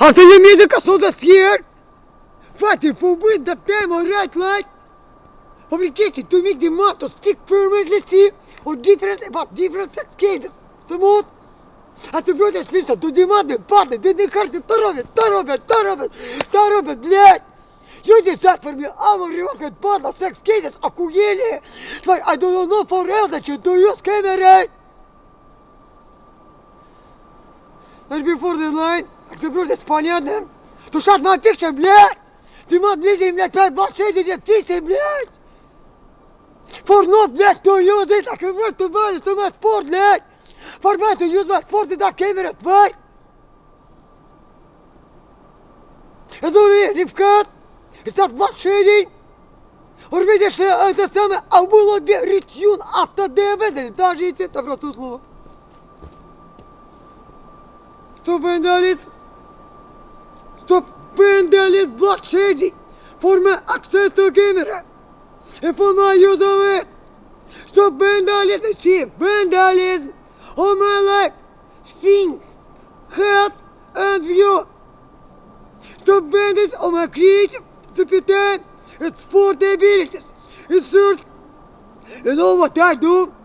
After the music I saw that's here, fighting for win the time on right light, obligated to make the man to speak permanently or different about different sex cases. Самот. А ты лично, то дemand me падает, ты не кажется, что робит, что робит, блядь. For me, I'm a real падла, sex cases, охуели. Тварь, I don't know for real that you do use That's before the line. Ты против понятно? То shut my picture, блядь. Ты мать, блядь, блядь, пять, два, шесть, девять, фикси, блядь. For not, блядь, to use it, run to violence to my sport, блядь. For me to use my sport that camera, тварь. Говорю, Ревкас, это блокшейдинг. Вот видишь, это самое, а было бы ретюн автодеведен, даже если это просто слово. Stop vandalism! Stop vandalism block for my access to camera and for my use of it! Stop vandalism! See, vandalism on my life, things, health and view! Stop vandalism on my creative, appetite, and sport abilities, and search, and all what I do!